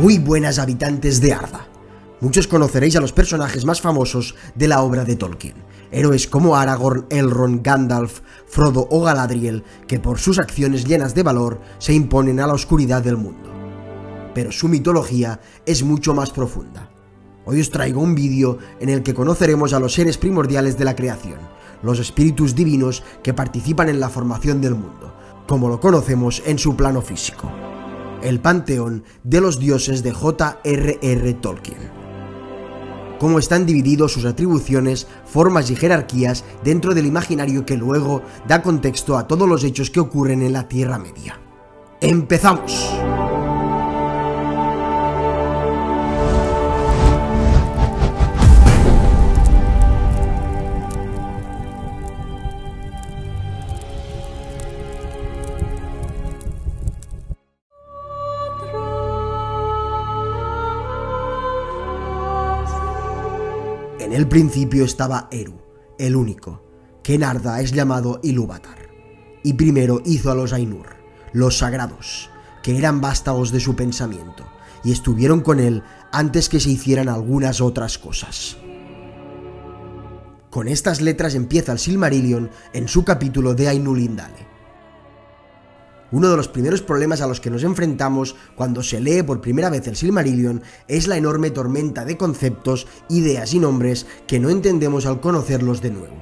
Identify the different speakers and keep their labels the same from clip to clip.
Speaker 1: Muy buenas habitantes de Arda. Muchos conoceréis a los personajes más famosos de la obra de Tolkien. Héroes como Aragorn, Elrond, Gandalf, Frodo o Galadriel, que por sus acciones llenas de valor se imponen a la oscuridad del mundo. Pero su mitología es mucho más profunda. Hoy os traigo un vídeo en el que conoceremos a los seres primordiales de la creación, los espíritus divinos que participan en la formación del mundo, como lo conocemos en su plano físico el panteón de los dioses de J.R.R. Tolkien. Cómo están divididos sus atribuciones, formas y jerarquías dentro del imaginario que luego da contexto a todos los hechos que ocurren en la Tierra Media. ¡Empezamos! El principio estaba Eru, el único, que en Arda es llamado Ilúvatar, y primero hizo a los Ainur, los sagrados, que eran vástagos de su pensamiento, y estuvieron con él antes que se hicieran algunas otras cosas. Con estas letras empieza el Silmarillion en su capítulo de Ainulindale. Uno de los primeros problemas a los que nos enfrentamos cuando se lee por primera vez el Silmarillion es la enorme tormenta de conceptos, ideas y nombres que no entendemos al conocerlos de nuevo.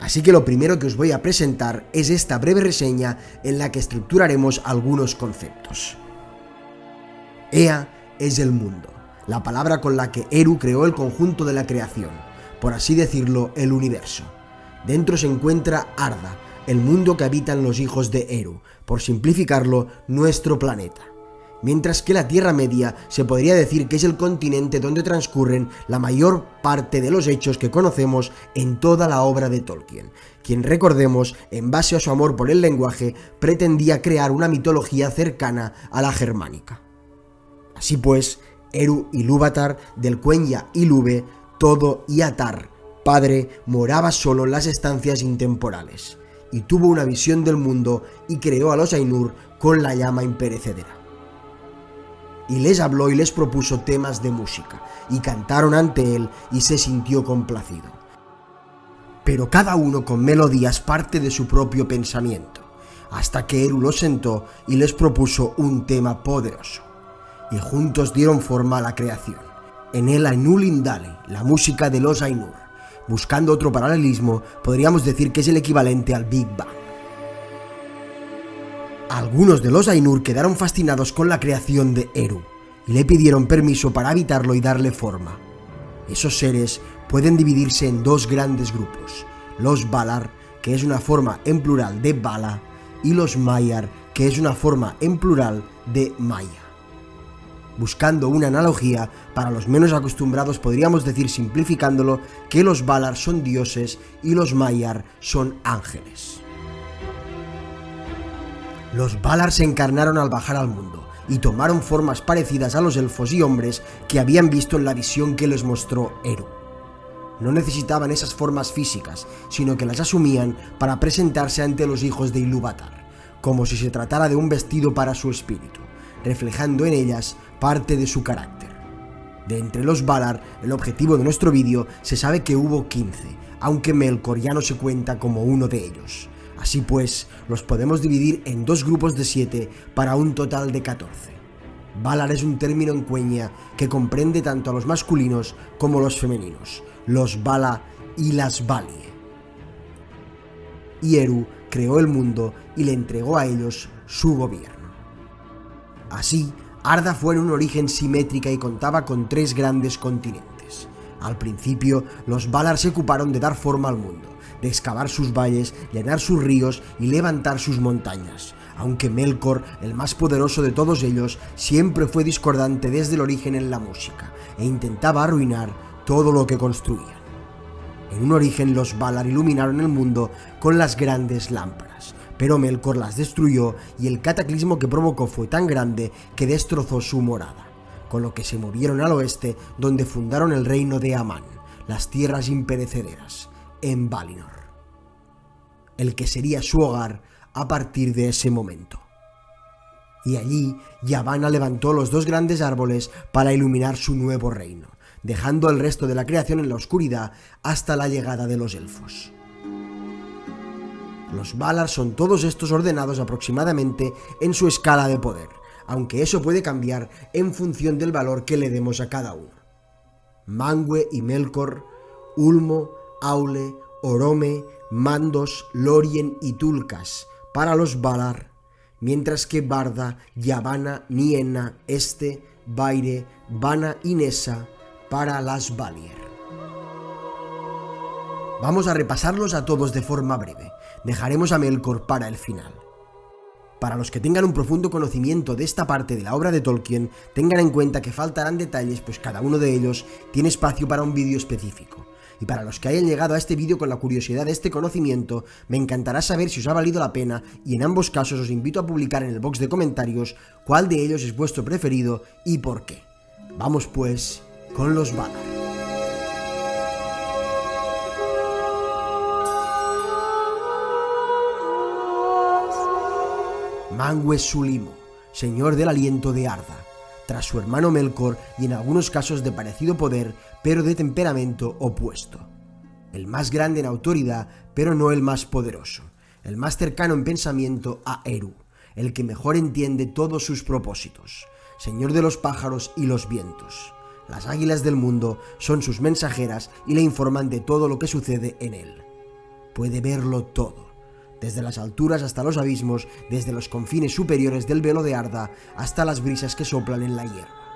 Speaker 1: Así que lo primero que os voy a presentar es esta breve reseña en la que estructuraremos algunos conceptos. Ea es el mundo, la palabra con la que Eru creó el conjunto de la creación, por así decirlo, el universo. Dentro se encuentra Arda, el mundo que habitan los hijos de Eru, por simplificarlo, nuestro planeta. Mientras que la Tierra Media se podría decir que es el continente donde transcurren la mayor parte de los hechos que conocemos en toda la obra de Tolkien, quien recordemos, en base a su amor por el lenguaje, pretendía crear una mitología cercana a la germánica. Así pues, Eru Ilúvatar, del Cuenya Ilúbe, Todo y Atar, padre, moraba solo en las estancias intemporales y tuvo una visión del mundo y creó a los Ainur con la llama imperecedera. Y les habló y les propuso temas de música, y cantaron ante él y se sintió complacido. Pero cada uno con melodías parte de su propio pensamiento, hasta que Eru los sentó y les propuso un tema poderoso. Y juntos dieron forma a la creación. En el Ainul Indale, la música de los Ainur Buscando otro paralelismo, podríamos decir que es el equivalente al Big Bang. Algunos de los Ainur quedaron fascinados con la creación de Eru y le pidieron permiso para habitarlo y darle forma. Esos seres pueden dividirse en dos grandes grupos, los Valar, que es una forma en plural de Vala, y los Maiar, que es una forma en plural de Maya. Buscando una analogía, para los menos acostumbrados podríamos decir simplificándolo que los Valar son dioses y los Maiar son ángeles. Los Valar se encarnaron al bajar al mundo y tomaron formas parecidas a los elfos y hombres que habían visto en la visión que les mostró Eru. No necesitaban esas formas físicas, sino que las asumían para presentarse ante los hijos de Ilúvatar, como si se tratara de un vestido para su espíritu reflejando en ellas parte de su carácter. De entre los Valar, el objetivo de nuestro vídeo, se sabe que hubo 15, aunque Melkor ya no se cuenta como uno de ellos. Así pues, los podemos dividir en dos grupos de 7 para un total de 14. Valar es un término en cueña que comprende tanto a los masculinos como los femeninos, los Vala y las Valie. Y Eru creó el mundo y le entregó a ellos su gobierno. Así, Arda fue en un origen simétrica y contaba con tres grandes continentes. Al principio, los Valar se ocuparon de dar forma al mundo, de excavar sus valles, llenar sus ríos y levantar sus montañas, aunque Melkor, el más poderoso de todos ellos, siempre fue discordante desde el origen en la música e intentaba arruinar todo lo que construían. En un origen los Valar iluminaron el mundo con las grandes lámparas, pero Melkor las destruyó y el cataclismo que provocó fue tan grande que destrozó su morada, con lo que se movieron al oeste donde fundaron el reino de Amán, las tierras imperecederas, en Valinor, el que sería su hogar a partir de ese momento. y allí Yavanna levantó los dos grandes árboles para iluminar su nuevo reino, dejando el resto de la creación en la oscuridad hasta la llegada de los elfos. Los Valar son todos estos ordenados aproximadamente en su escala de poder, aunque eso puede cambiar en función del valor que le demos a cada uno. Mangue y Melkor, Ulmo, Aule, Orome, Mandos, Lorien y Tulkas para los Valar, mientras que Barda, Yavanna, Niena, Este, Baire, Vana y Nessa para las Valier. Vamos a repasarlos a todos de forma breve. Dejaremos a Melkor para el final. Para los que tengan un profundo conocimiento de esta parte de la obra de Tolkien, tengan en cuenta que faltarán detalles, pues cada uno de ellos tiene espacio para un vídeo específico. Y para los que hayan llegado a este vídeo con la curiosidad de este conocimiento, me encantará saber si os ha valido la pena y en ambos casos os invito a publicar en el box de comentarios cuál de ellos es vuestro preferido y por qué. Vamos pues con los Valar. Mangue Sulimo, señor del aliento de Arda, tras su hermano Melkor y en algunos casos de parecido poder, pero de temperamento opuesto. El más grande en autoridad, pero no el más poderoso. El más cercano en pensamiento a Eru, el que mejor entiende todos sus propósitos. Señor de los pájaros y los vientos. Las águilas del mundo son sus mensajeras y le informan de todo lo que sucede en él. Puede verlo todo desde las alturas hasta los abismos, desde los confines superiores del velo de Arda hasta las brisas que soplan en la hierba.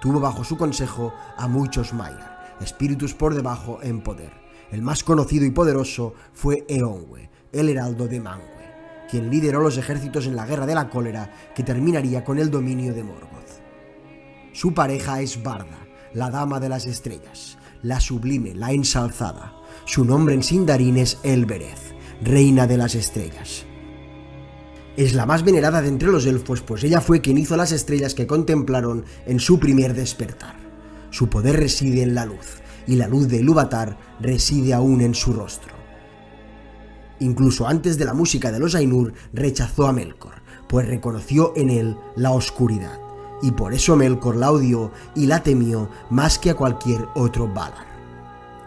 Speaker 1: Tuvo bajo su consejo a muchos Maiar, espíritus por debajo en poder. El más conocido y poderoso fue Eonwe, el heraldo de Mangue, quien lideró los ejércitos en la Guerra de la Cólera que terminaría con el dominio de Morgoth. Su pareja es Barda, la Dama de las Estrellas, la sublime, la ensalzada. Su nombre en Sindarin es Elbereth reina de las estrellas. Es la más venerada de entre los elfos, pues ella fue quien hizo las estrellas que contemplaron en su primer despertar. Su poder reside en la luz, y la luz de Ilúvatar reside aún en su rostro. Incluso antes de la música de los Ainur rechazó a Melkor, pues reconoció en él la oscuridad, y por eso Melkor la odió y la temió más que a cualquier otro Valar.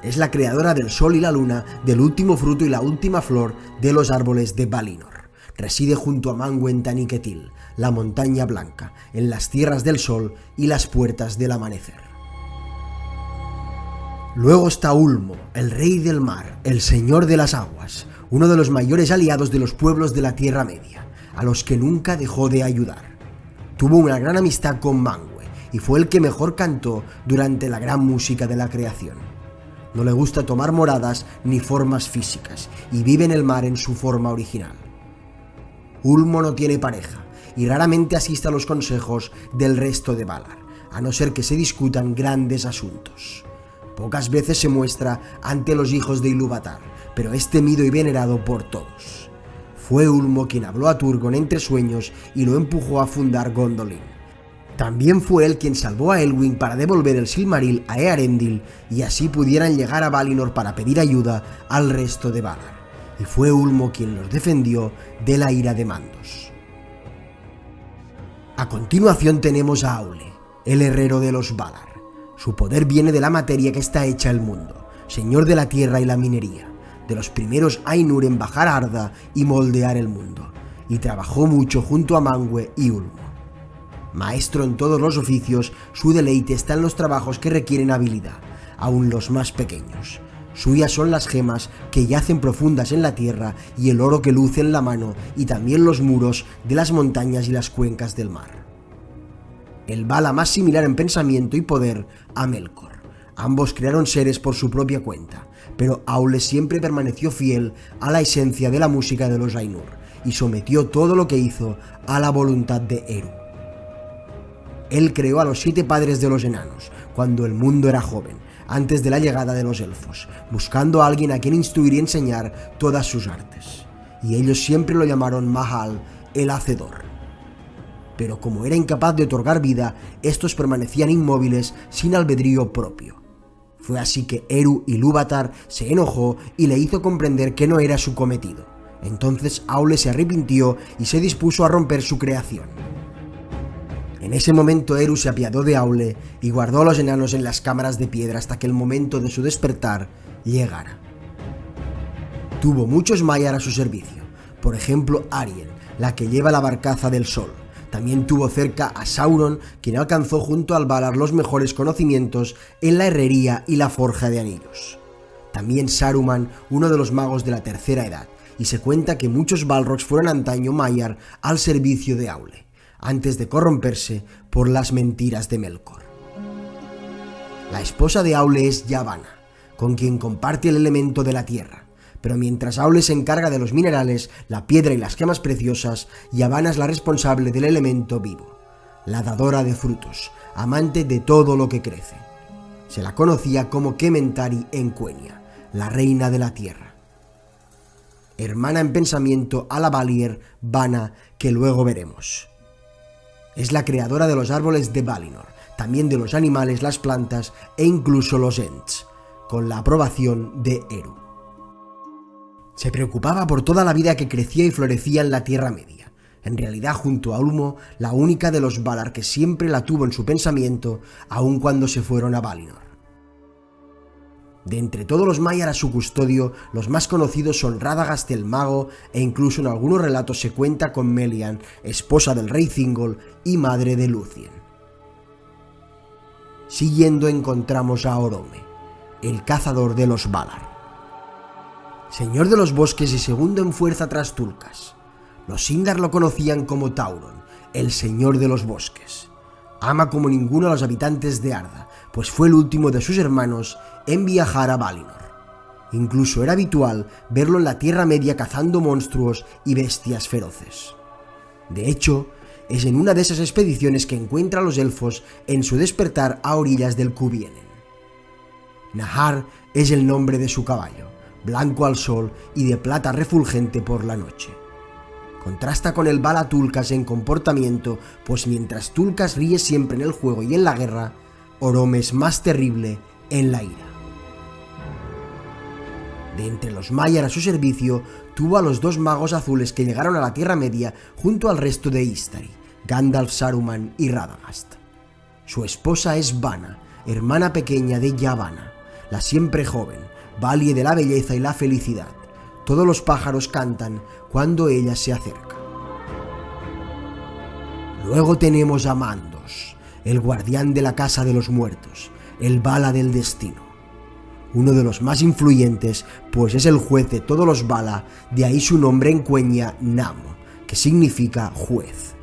Speaker 1: Es la creadora del sol y la luna, del último fruto y la última flor de los árboles de Valinor. Reside junto a Mangu en Taniquetil, la montaña blanca, en las tierras del sol y las puertas del amanecer. Luego está Ulmo, el rey del mar, el señor de las aguas, uno de los mayores aliados de los pueblos de la Tierra Media, a los que nunca dejó de ayudar. Tuvo una gran amistad con Mangue y fue el que mejor cantó durante la gran música de la creación. No le gusta tomar moradas ni formas físicas y vive en el mar en su forma original. Ulmo no tiene pareja y raramente asiste a los consejos del resto de Valar, a no ser que se discutan grandes asuntos. Pocas veces se muestra ante los hijos de Ilúvatar, pero es temido y venerado por todos. Fue Ulmo quien habló a Turgon entre sueños y lo empujó a fundar Gondolin también fue él quien salvó a Elwing para devolver el Silmaril a Earendil y así pudieran llegar a Valinor para pedir ayuda al resto de Valar. Y fue Ulmo quien los defendió de la ira de Mandos. A continuación tenemos a Aule, el herrero de los Valar. Su poder viene de la materia que está hecha el mundo, señor de la tierra y la minería, de los primeros Ainur en bajar Arda y moldear el mundo, y trabajó mucho junto a Mangue y Ulmo. Maestro en todos los oficios, su deleite está en los trabajos que requieren habilidad, aun los más pequeños. Suyas son las gemas que yacen profundas en la tierra y el oro que luce en la mano y también los muros de las montañas y las cuencas del mar. El bala más similar en pensamiento y poder a Melkor. Ambos crearon seres por su propia cuenta, pero Aule siempre permaneció fiel a la esencia de la música de los Ainur y sometió todo lo que hizo a la voluntad de Eru. Él creó a los siete padres de los enanos, cuando el mundo era joven, antes de la llegada de los elfos, buscando a alguien a quien instruir y enseñar todas sus artes. Y ellos siempre lo llamaron Mahal, el Hacedor. Pero como era incapaz de otorgar vida, estos permanecían inmóviles sin albedrío propio. Fue así que Eru Ilúvatar se enojó y le hizo comprender que no era su cometido. Entonces Aule se arrepintió y se dispuso a romper su creación. En ese momento Eru se apiadó de Aule y guardó a los enanos en las cámaras de piedra hasta que el momento de su despertar llegara. Tuvo muchos Maiar a su servicio, por ejemplo Arien, la que lleva la barcaza del sol. También tuvo cerca a Sauron, quien alcanzó junto al Valar los mejores conocimientos en la herrería y la forja de anillos. También Saruman, uno de los magos de la tercera edad, y se cuenta que muchos Balrogs fueron antaño Maiar al servicio de Aule antes de corromperse por las mentiras de Melkor. La esposa de Aule es Yavanna, con quien comparte el elemento de la tierra, pero mientras Aule se encarga de los minerales, la piedra y las gemas preciosas, Yavanna es la responsable del elemento vivo, la dadora de frutos, amante de todo lo que crece. Se la conocía como Kementari en Cuenia, la reina de la tierra. Hermana en pensamiento a la Valier, Vana, que luego veremos. Es la creadora de los árboles de Valinor, también de los animales, las plantas e incluso los Ents, con la aprobación de Eru. Se preocupaba por toda la vida que crecía y florecía en la Tierra Media. En realidad, junto a Ulmo, la única de los Valar que siempre la tuvo en su pensamiento, aun cuando se fueron a Valinor. De entre todos los Maiar a su custodio, los más conocidos son Radagast el Mago, e incluso en algunos relatos se cuenta con Melian, esposa del rey Thingol y madre de Lucien. Siguiendo encontramos a Orome, el cazador de los Valar. Señor de los bosques y segundo en fuerza tras Tulcas. Los Sindar lo conocían como Tauron, el señor de los bosques. Ama como ninguno a los habitantes de Arda, pues fue el último de sus hermanos en viajar a Valinor. Incluso era habitual verlo en la Tierra Media cazando monstruos y bestias feroces. De hecho, es en una de esas expediciones que encuentra a los elfos en su despertar a orillas del Cubienen. Nahar es el nombre de su caballo, blanco al sol y de plata refulgente por la noche. Contrasta con el Bala Tulkas en comportamiento, pues mientras Tulkas ríe siempre en el juego y en la guerra, Orome es más terrible en la ira. De entre los Maiar a su servicio, tuvo a los dos magos azules que llegaron a la Tierra Media junto al resto de Istari, Gandalf, Saruman y Radagast. Su esposa es Vana, hermana pequeña de Yavanna, la siempre joven, valle de la belleza y la felicidad. Todos los pájaros cantan cuando ella se acerca. Luego tenemos a Mandos, el guardián de la casa de los muertos, el bala del destino. Uno de los más influyentes, pues es el juez de todos los bala, de ahí su nombre en cueña Namo, que significa juez,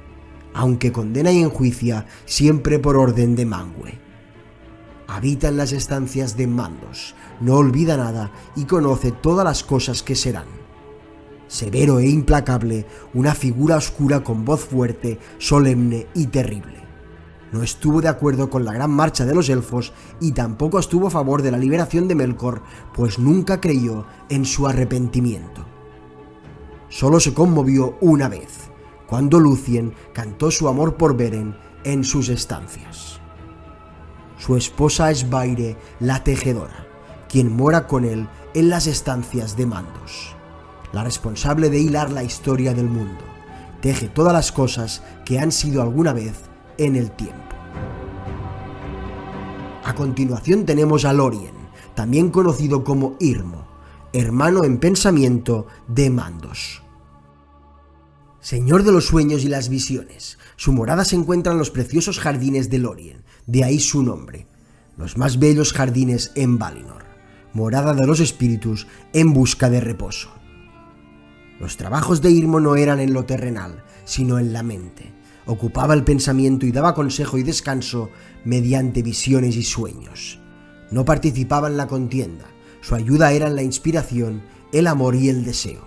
Speaker 1: aunque condena y enjuicia siempre por orden de Mangue. Habita en las estancias de Mandos, no olvida nada y conoce todas las cosas que serán. Severo e implacable, una figura oscura con voz fuerte, solemne y terrible no estuvo de acuerdo con la gran marcha de los elfos y tampoco estuvo a favor de la liberación de Melkor, pues nunca creyó en su arrepentimiento. Solo se conmovió una vez, cuando Lucien cantó su amor por Beren en sus estancias. Su esposa es Baire, la tejedora, quien mora con él en las estancias de Mandos, la responsable de hilar la historia del mundo. Teje todas las cosas que han sido alguna vez en el tiempo. A continuación tenemos a Lorien, también conocido como Irmo, hermano en pensamiento de Mandos. Señor de los sueños y las visiones, su morada se encuentra en los preciosos jardines de Lorien, de ahí su nombre, los más bellos jardines en Valinor, morada de los espíritus en busca de reposo. Los trabajos de Irmo no eran en lo terrenal, sino en la mente, ocupaba el pensamiento y daba consejo y descanso mediante visiones y sueños. No participaba en la contienda, su ayuda era en la inspiración, el amor y el deseo.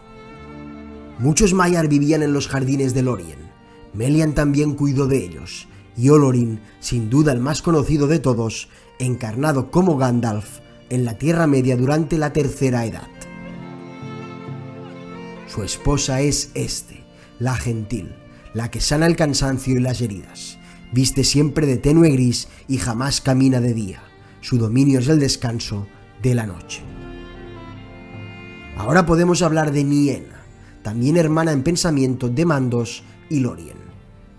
Speaker 1: Muchos Maiar vivían en los jardines de Lorien. Melian también cuidó de ellos, y Olorin, sin duda el más conocido de todos, encarnado como Gandalf en la Tierra Media durante la Tercera Edad. Su esposa es Este, la gentil, la que sana el cansancio y las heridas. Viste siempre de tenue gris y jamás camina de día. Su dominio es el descanso de la noche. Ahora podemos hablar de Niena, también hermana en pensamiento de Mandos y Lorien.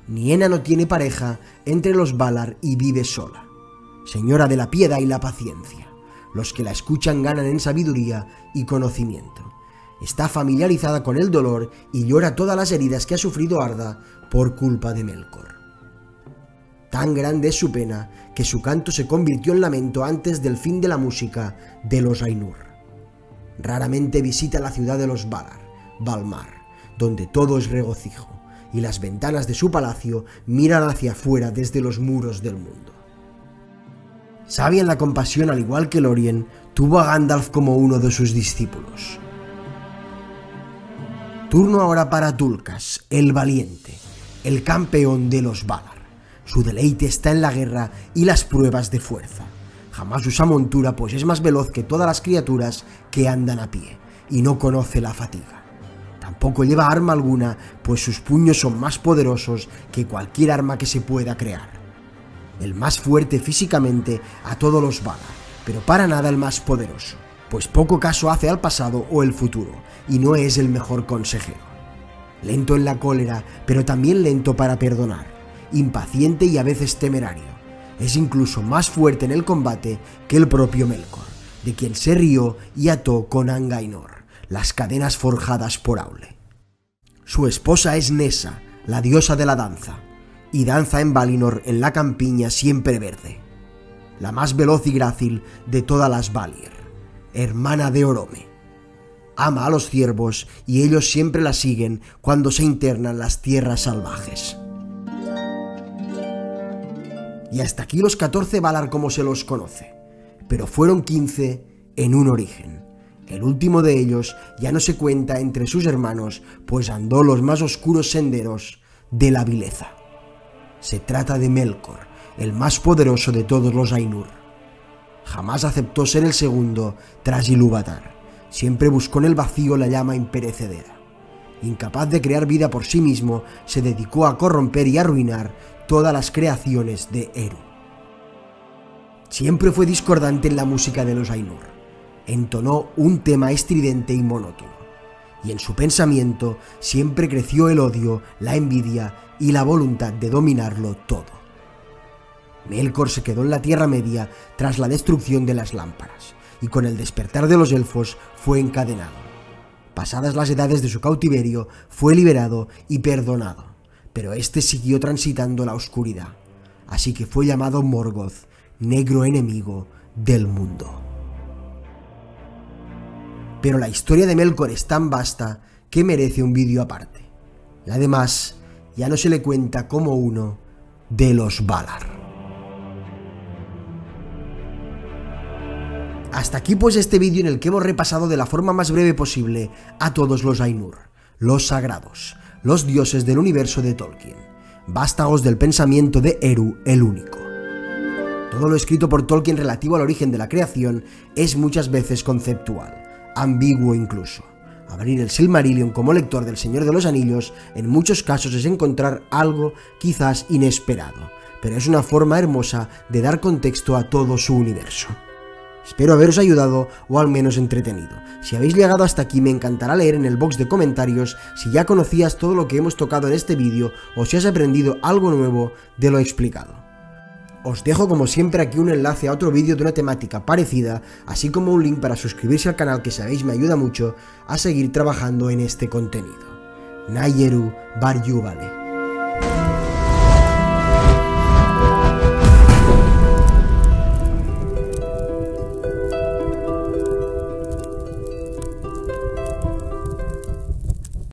Speaker 1: Niena no tiene pareja entre los Valar y vive sola. Señora de la piedad y la paciencia. Los que la escuchan ganan en sabiduría y conocimiento. Está familiarizada con el dolor y llora todas las heridas que ha sufrido Arda por culpa de Melkor. Tan grande es su pena que su canto se convirtió en lamento antes del fin de la música de los Ainur. Raramente visita la ciudad de los Valar, Valmar, donde todo es regocijo, y las ventanas de su palacio miran hacia afuera desde los muros del mundo. Sabia la compasión al igual que Lorien, tuvo a Gandalf como uno de sus discípulos. Turno ahora para Tulkas, el valiente, el campeón de los Valar. Su deleite está en la guerra y las pruebas de fuerza. Jamás usa montura pues es más veloz que todas las criaturas que andan a pie y no conoce la fatiga. Tampoco lleva arma alguna pues sus puños son más poderosos que cualquier arma que se pueda crear. El más fuerte físicamente a todos los Valar, pero para nada el más poderoso, pues poco caso hace al pasado o el futuro y no es el mejor consejero. Lento en la cólera, pero también lento para perdonar impaciente y a veces temerario. Es incluso más fuerte en el combate que el propio Melkor, de quien se rió y ató con Angainor, las cadenas forjadas por Aule. Su esposa es Nessa, la diosa de la danza, y danza en Valinor en la campiña siempre verde, la más veloz y grácil de todas las Valir, hermana de Orome. Ama a los ciervos y ellos siempre la siguen cuando se internan las tierras salvajes. Y hasta aquí los 14 Valar como se los conoce. Pero fueron 15 en un origen. El último de ellos ya no se cuenta entre sus hermanos, pues andó los más oscuros senderos de la vileza. Se trata de Melkor, el más poderoso de todos los Ainur. Jamás aceptó ser el segundo tras Ilúvatar. Siempre buscó en el vacío la llama imperecedera. Incapaz de crear vida por sí mismo, se dedicó a corromper y arruinar todas las creaciones de Eru. Siempre fue discordante en la música de los Ainur. Entonó un tema estridente y monótono. Y en su pensamiento siempre creció el odio, la envidia y la voluntad de dominarlo todo. Melkor se quedó en la Tierra Media tras la destrucción de las lámparas, y con el despertar de los elfos fue encadenado. Pasadas las edades de su cautiverio, fue liberado y perdonado pero éste siguió transitando la oscuridad, así que fue llamado Morgoth, negro enemigo del mundo. Pero la historia de Melkor es tan vasta que merece un vídeo aparte. Y además, ya no se le cuenta como uno de los Valar. Hasta aquí pues este vídeo en el que hemos repasado de la forma más breve posible a todos los Ainur, los sagrados, los dioses del universo de Tolkien, vástagos del pensamiento de Eru el Único. Todo lo escrito por Tolkien relativo al origen de la creación es muchas veces conceptual, ambiguo incluso. Abrir el Silmarillion como lector del Señor de los Anillos en muchos casos es encontrar algo quizás inesperado, pero es una forma hermosa de dar contexto a todo su universo. Espero haberos ayudado o al menos entretenido. Si habéis llegado hasta aquí me encantará leer en el box de comentarios si ya conocías todo lo que hemos tocado en este vídeo o si has aprendido algo nuevo de lo explicado. Os dejo como siempre aquí un enlace a otro vídeo de una temática parecida, así como un link para suscribirse al canal que sabéis me ayuda mucho a seguir trabajando en este contenido. Nayeru Bar Vale.